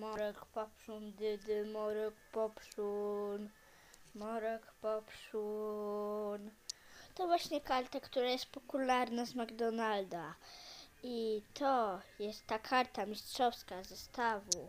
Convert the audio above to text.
Morek poprzun, dydy, morek poprzun, morek poprzun. To właśnie karta, która jest popularna z McDonalda. I to jest ta karta mistrzowska zestawu.